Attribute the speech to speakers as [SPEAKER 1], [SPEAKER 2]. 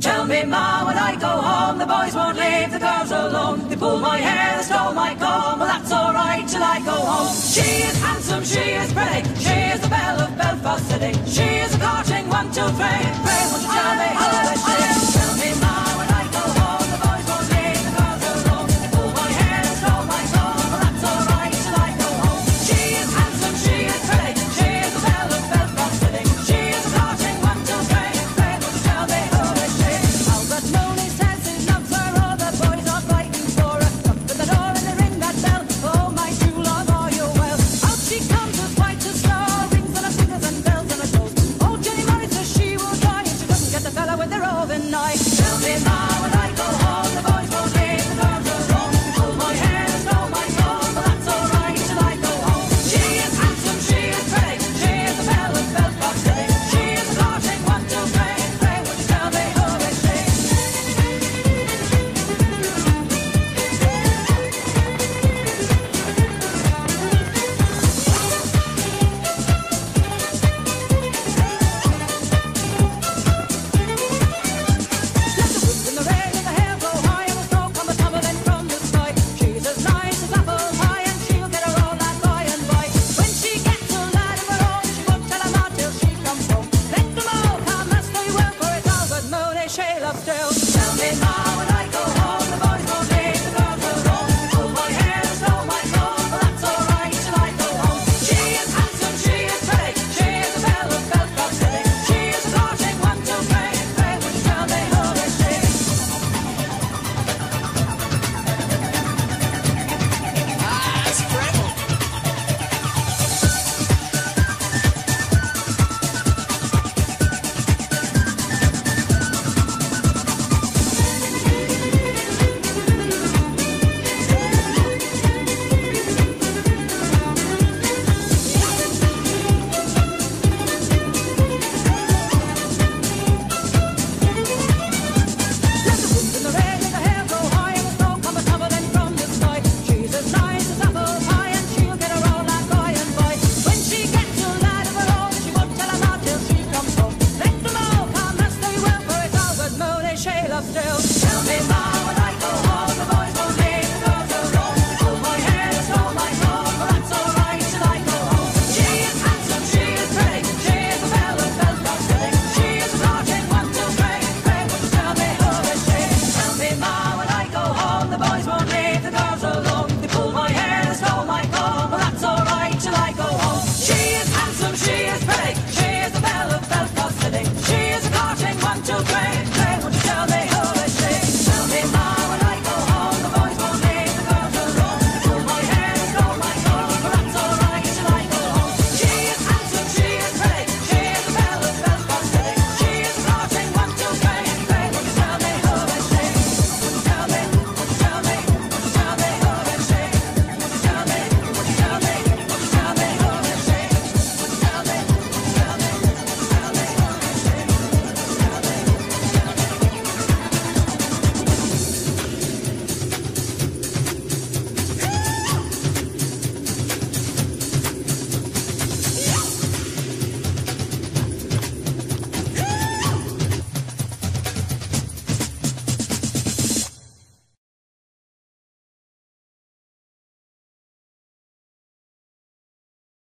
[SPEAKER 1] Tell me, Ma, when I go home, the boys won't leave the girls alone. They pull my hair, they stole my comb, well, that's alright till I go home. She is handsome, she is pretty, she is the belle of Belfast City. She is a courting one, two, three.